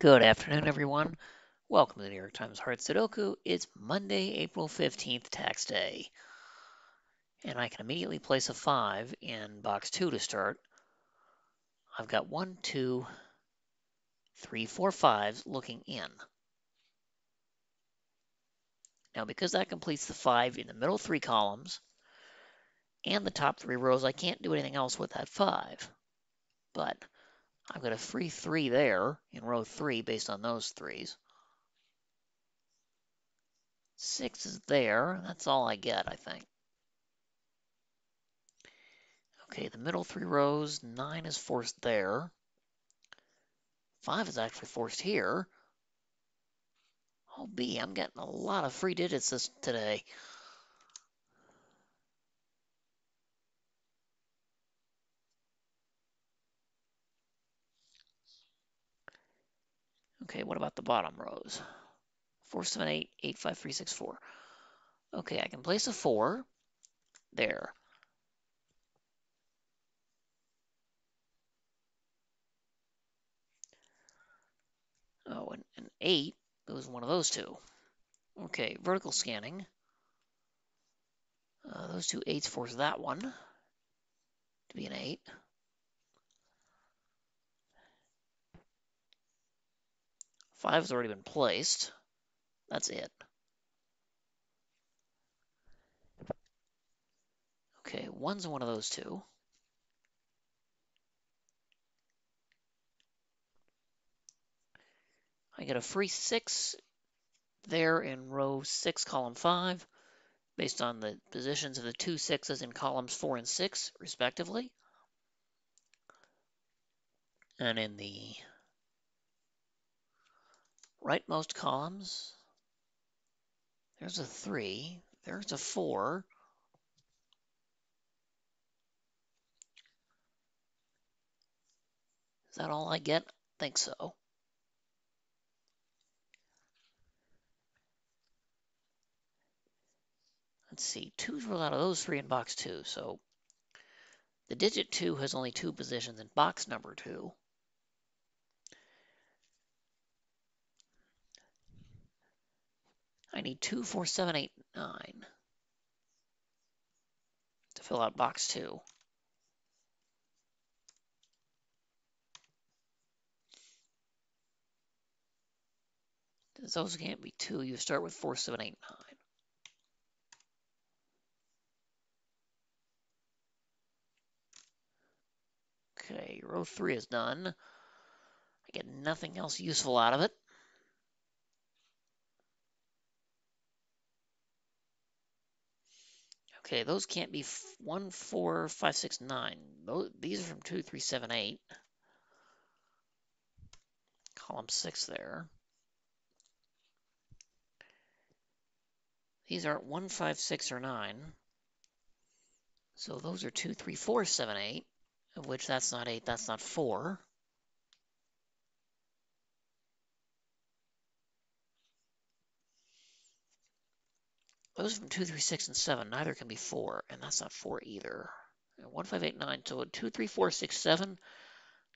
Good afternoon, everyone. Welcome to the New York Times Hard Sudoku. It's Monday, April 15th, tax day. And I can immediately place a 5 in box 2 to start. I've got one, two, three, four fives looking in. Now, because that completes the 5 in the middle three columns and the top three rows, I can't do anything else with that 5. But I've got a free 3 there in row 3 based on those threes. 6 is there. That's all I get, I think. Okay, the middle three rows, 9 is forced there. 5 is actually forced here. Oh, B, I'm getting a lot of free digits this today. Okay, what about the bottom rows? 4, 7, 8, 8, 5, 3, 6, 4. Okay, I can place a 4 there. Oh, and an 8 goes one of those two. Okay, vertical scanning. Uh, those two 8s force that one to be an 8. Five has already been placed. That's it. Okay, one's one of those two. I get a free six there in row six, column five, based on the positions of the two sixes in columns four and six, respectively. And in the rightmost columns, there's a three, there's a four. Is that all I get? I think so. Let's see, two's rolled out of those three in box two, so the digit two has only two positions in box number two. I need two, four, seven, eight, nine to fill out box two. Those can't be two. You start with four, seven, eight, nine. Okay, row three is done. I get nothing else useful out of it. Okay, those can't be one, four, five, six, nine. Those, these are from two, three, seven, eight. Column six there. These aren't one, five, six, or nine. So those are two, three, four, seven, eight of which that's not 8, that's not 4. Those from 2, 3, 6, and 7, neither can be 4, and that's not 4 either. 1, 5, 8, 9, so 2, 3, 4, 6, 7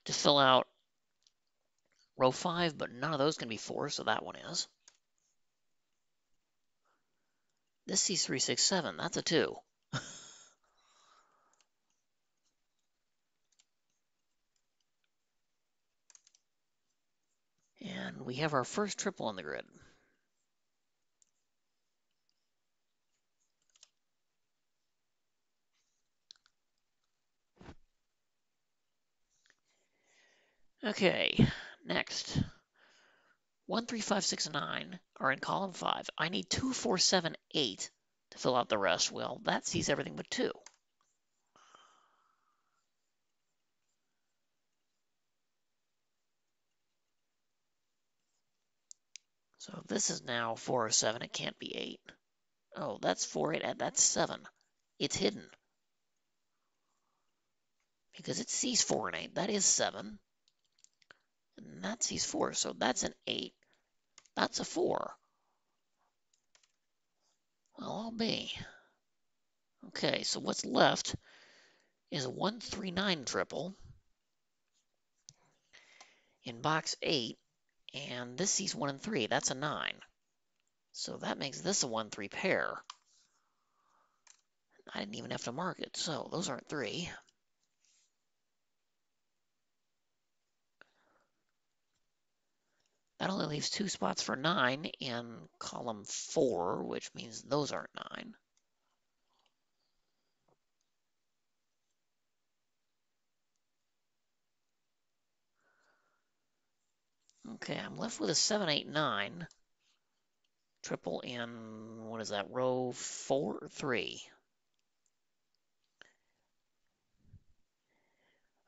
to fill out row 5, but none of those can be 4, so that one is. This sees 3, 6, 7, that's a 2. And we have our first triple on the grid. Okay, next. 1, 3, 5, 6, 9 are in column 5. I need 2, 4, 7, 8 to fill out the rest. Well, that sees everything but 2. So this is now 4 or 7. It can't be 8. Oh, that's 4, 8, that's 7. It's hidden. Because it sees 4 and 8. That is 7. And that sees 4. So that's an 8. That's a 4. Well, I'll be. Okay, so what's left is a 139 triple in box 8 And this sees 1 and 3. That's a 9. So that makes this a 1-3 pair. I didn't even have to mark it, so those aren't 3. That only leaves two spots for 9 in column 4, which means those aren't 9. Okay, I'm left with a 7, 8, 9. Triple in, what is that, row 4, 3.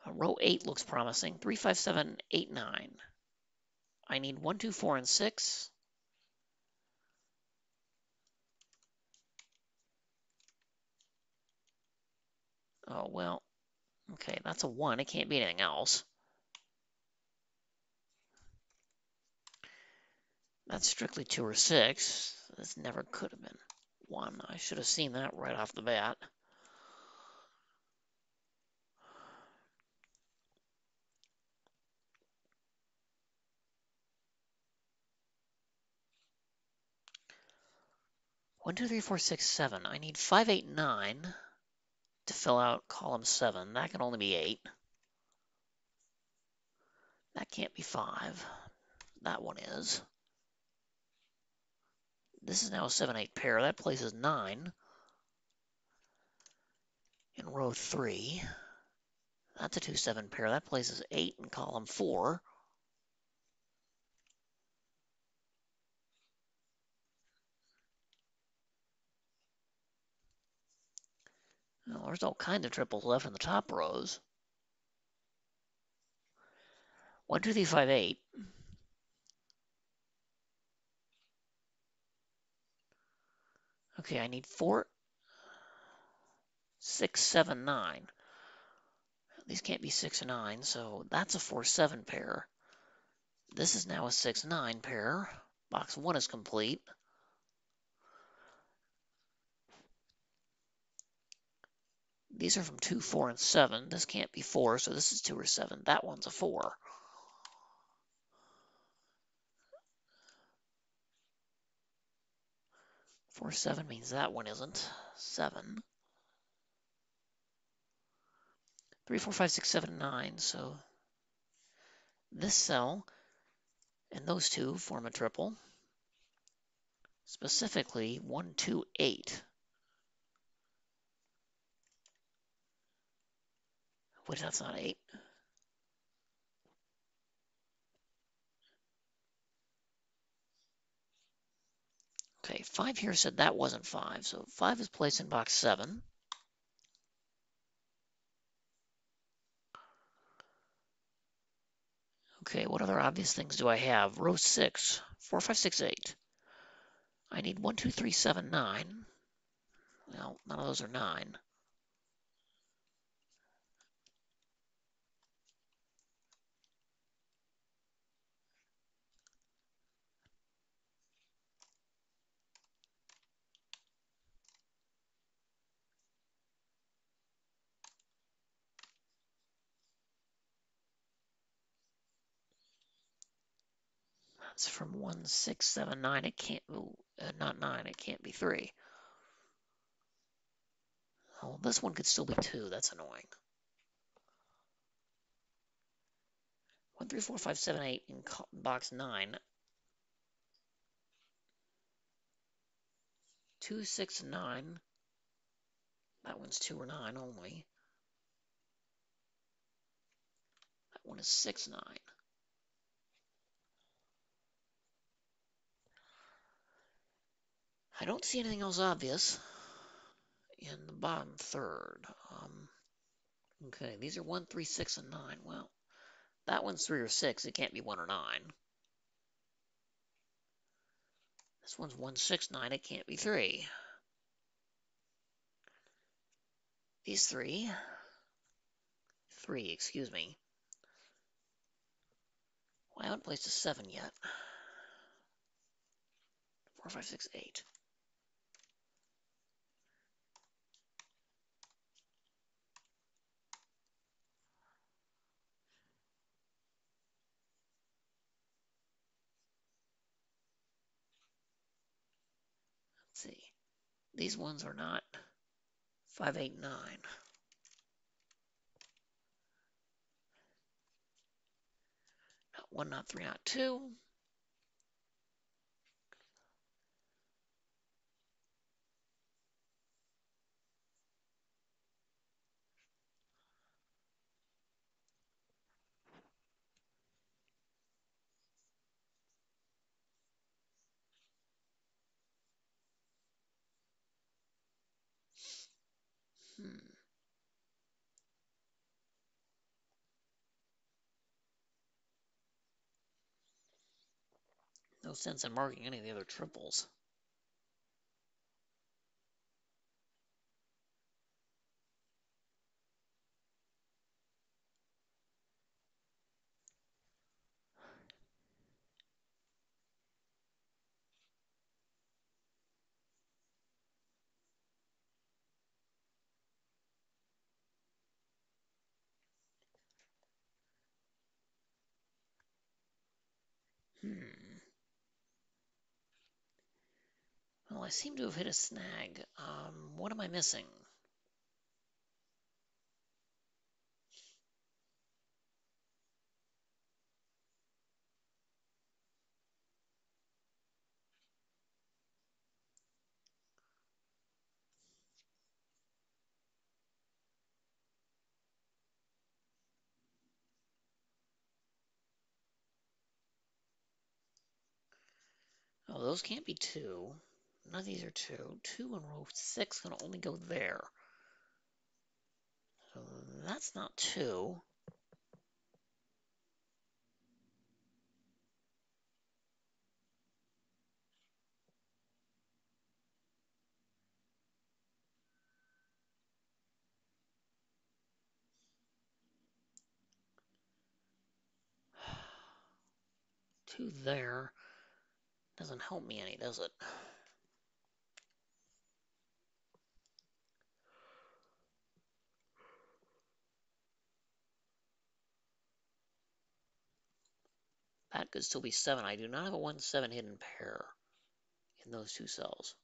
Uh, row 8 looks promising. 3, 5, 7, 8, 9. I need 1, 2, 4, and 6. Oh, well, okay, that's a 1. It can't be anything else. That's strictly 2 or 6. This never could have been 1. I should have seen that right off the bat. One, two, three, four, six, seven. I need five, eight, nine to fill out column seven. That can only be eight. That can't be five. That one is. This is now a seven, eight pair. That places nine in row three. That's a two, seven pair. That places eight in column four. Well, there's all kinds of triples left in the top rows. One, two, three, five, eight. Okay, I need four, six, seven, nine. These can't be six and nine, so that's a four, seven pair. This is now a six, nine pair. Box one is complete. These are from 2, 4, and 7. This can't be 4, so this is 2 or 7. That one's a 4. Four seven means that one isn't. Seven. Three, four, five, six, seven, nine. So this cell and those two form a triple. Specifically, one, two, eight. Wait, that's not 8. Okay, 5 here said that wasn't 5, so 5 is placed in box 7. Okay, what other obvious things do I have? Row 6, 4, 5, 6, 8. I need 1, 2, 3, 7, 9. Well, none of those are 9. It's from one six seven nine. It can't, uh, not nine. It can't be three. Oh, this one could still be two. That's annoying. One three four five seven eight in box nine. Two six nine. That one's two or nine only. That one is six nine. I don't see anything else obvious in the bottom third. Um, okay, these are 1, 3, 6, and 9. Well, that one's 3 or 6. It can't be 1 or 9. This one's 1, 6, 9. It can't be 3. These three, 3, excuse me. Well, I haven't placed a 7 yet. 4, 5, 6, 8. These ones are not 589. Not one, not three, not two. Hmm. No sense in marking any of the other triples. Hmm. Well, I seem to have hit a snag. Um, what am I missing? Oh, those can't be two. None of these are two. Two in row six can only go there. So that's not two. Two there. Doesn't help me any, does it? That could still be seven. I do not have a one seven hidden pair in those two cells.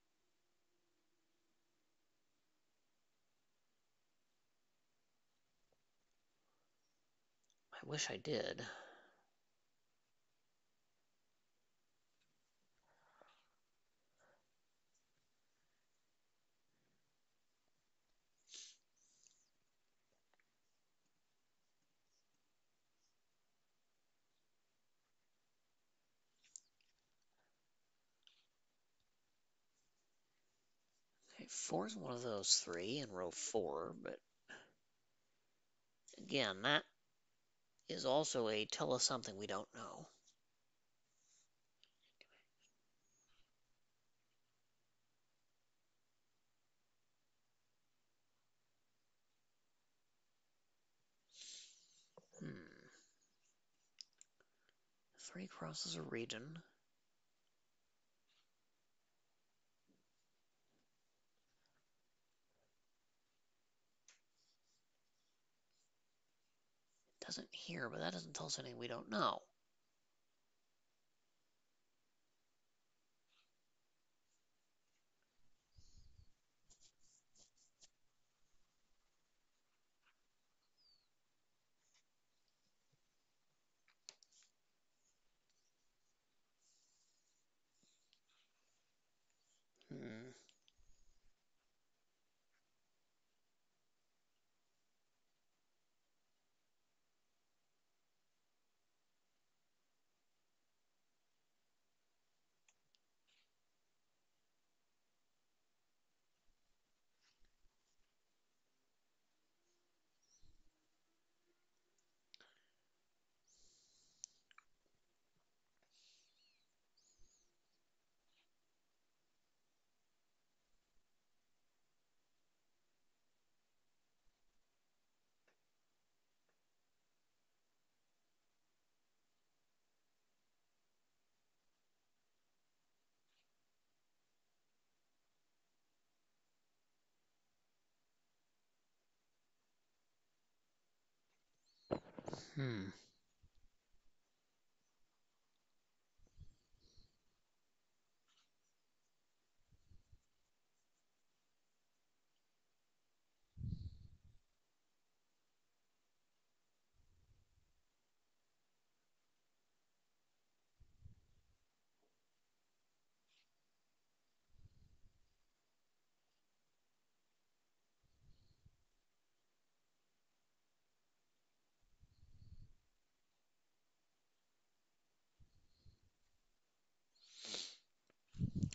I wish I did. Four is one of those three in row four, but again, that is also a tell us something we don't know. Hmm. Three crosses a region. Doesn't here, but that doesn't tell us anything we don't know. Hmm.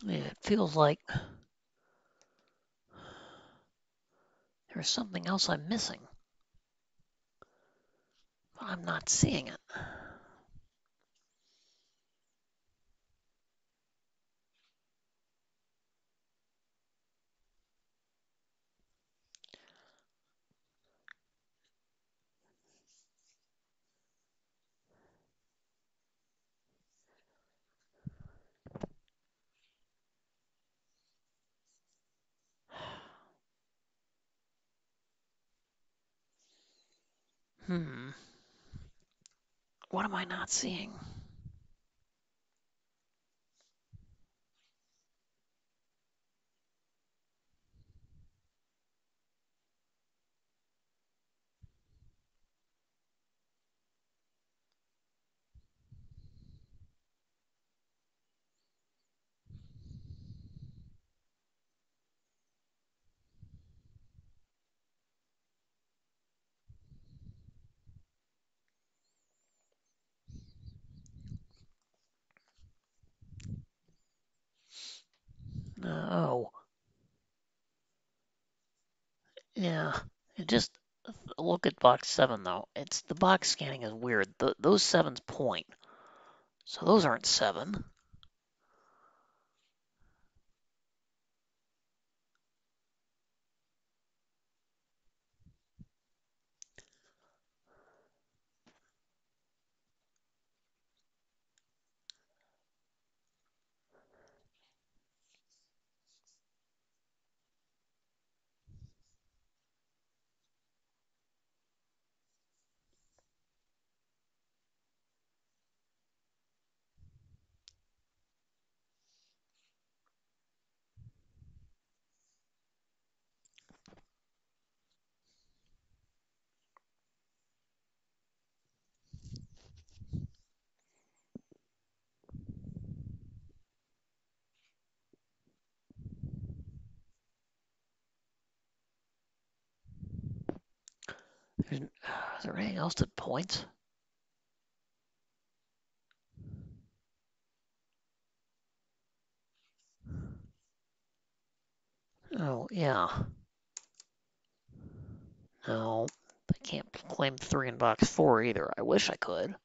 It feels like there's something else I'm missing. But I'm not seeing it. Hmm. What am I not seeing? Oh. Yeah. Just look at box 7, though. It's The box scanning is weird. The, those 7s point. So those aren't 7. Uh, is there anything else that points? Oh, yeah. No, I can't claim three in box four either. I wish I could.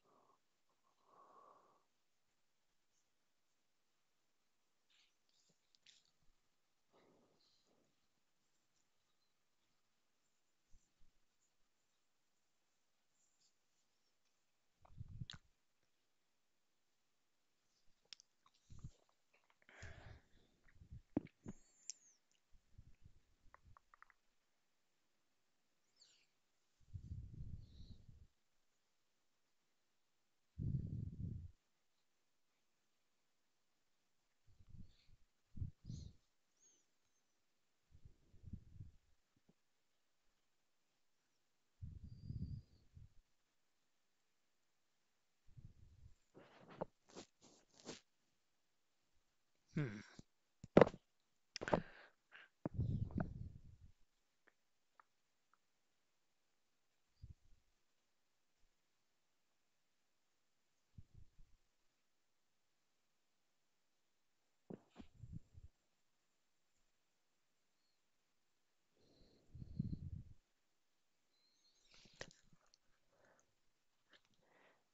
Hmm.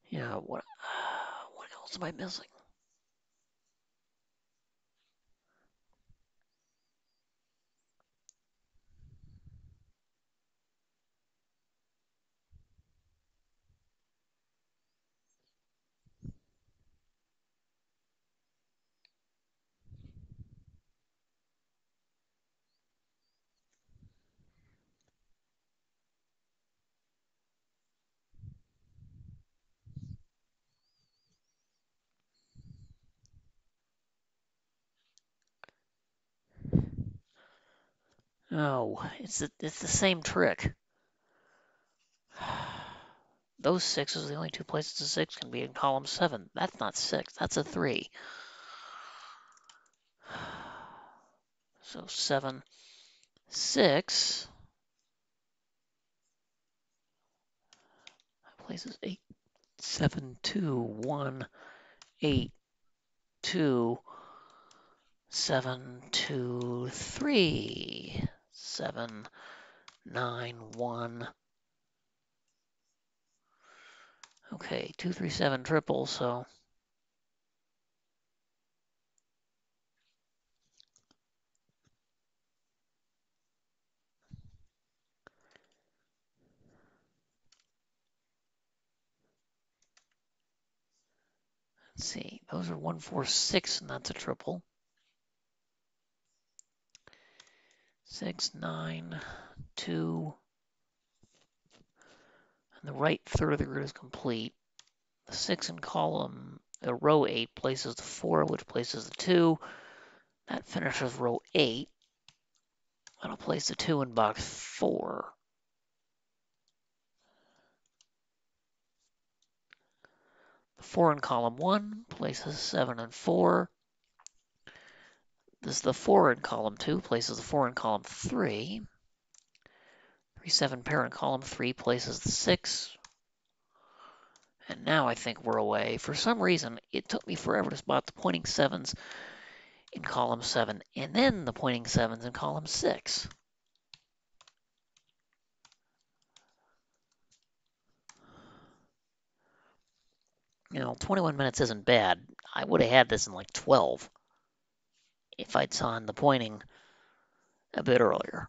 Yeah, what, uh, what else am I missing? Oh, it's the, it's the same trick. Those sixes are the only two places a six can be in column seven. That's not six, that's a three. So seven, six. Places eight, seven, two, one, eight, two, seven, two, three, seven, nine, one. Okay, two, three, seven, triple, so. Let's see, those are one, four, six, and that's a triple. Six, nine, two. And the right third of the grid is complete. The six in column, uh, row eight places the four, which places the two. That finishes row eight. That'll place the two in box four. The four in column one places seven and four. This is the four in column two places the four in column three. Three seven pair in column three places the six. And now I think we're away. For some reason, it took me forever to spot the pointing sevens in column seven and then the pointing sevens in column six. You know, 21 minutes isn't bad. I would have had this in like 12 if I'd the pointing a bit earlier.